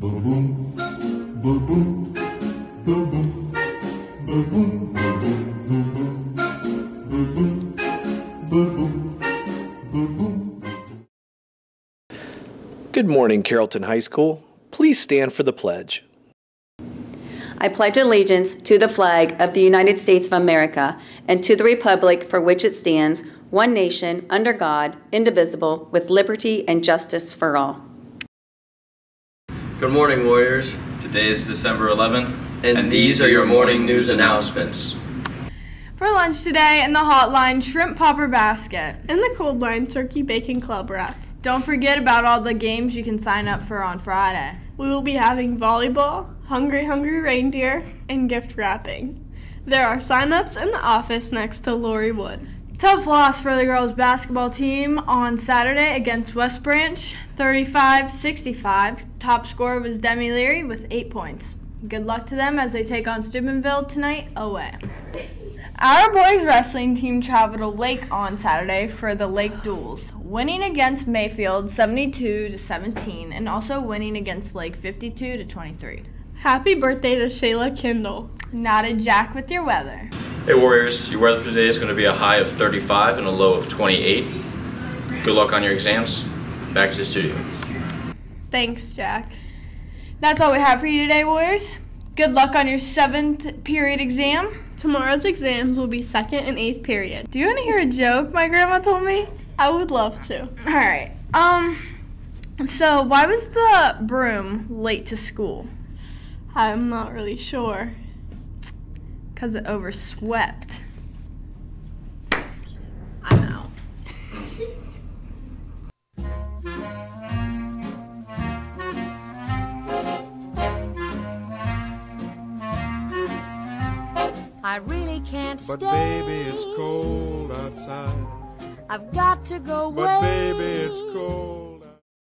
Boom boom, boom boom, boom boom, boom boom, boom boom, boom boom, boom boom, boom boom. Good morning, Carrollton High School. Please stand for the pledge. I pledge allegiance to the flag of the United States of America and to the republic for which it stands, one nation, under God, indivisible, with liberty and justice for all. Good morning, Warriors. Today is December 11th, And, these are your morning news announcements. For lunch today in the hotline, shrimp popper basket. In the cold line, turkey bacon club wrap. Don't forget about all the games you can sign up for on Friday. We will be having volleyball, hungry hungry reindeer, and gift wrapping. There are sign-ups in the office next to Lori Wood. Tough loss for the girls basketball team on Saturday against West Branch, 35-65. Top scorer was Demi Leary with 8 points. Good luck to them as they take on Steubenville tonight away. Our boys wrestling team traveled to Lake on Saturday for the Lake Duels, winning against Mayfield 72 to 17 and also winning against Lake 52 to 23. Happy birthday to Shayla Kindle. Nodded Jack with your weather. Hey Warriors, your weather for today is going to be a high of 35 and a low of 28. Good luck on your exams. Back to the studio. Thanks, Jack. That's all we have for you today, Warriors. Good luck on your seventh period exam. Tomorrow's exams will be second and eighth period. Do you want to hear a joke my grandma told me? I would love to. All right. Um. So why was the broom late to school? I'm not really sure. Cause it overswept. I'm out. I really can't But stay. baby, it's cold outside. I've got to go away. But baby, it's cold.